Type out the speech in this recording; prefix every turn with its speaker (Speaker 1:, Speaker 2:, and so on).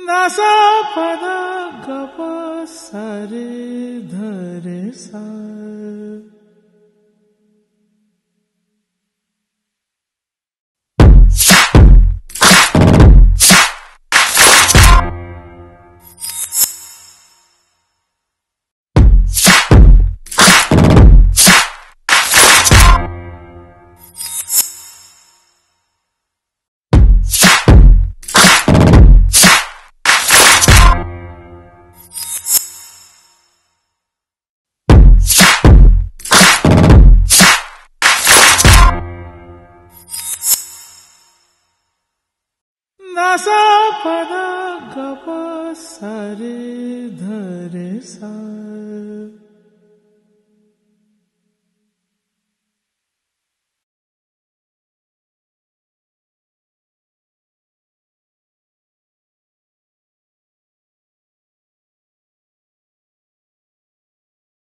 Speaker 1: नसा पद गप सरे धरे सा नसा पद गप सरे धरे सा।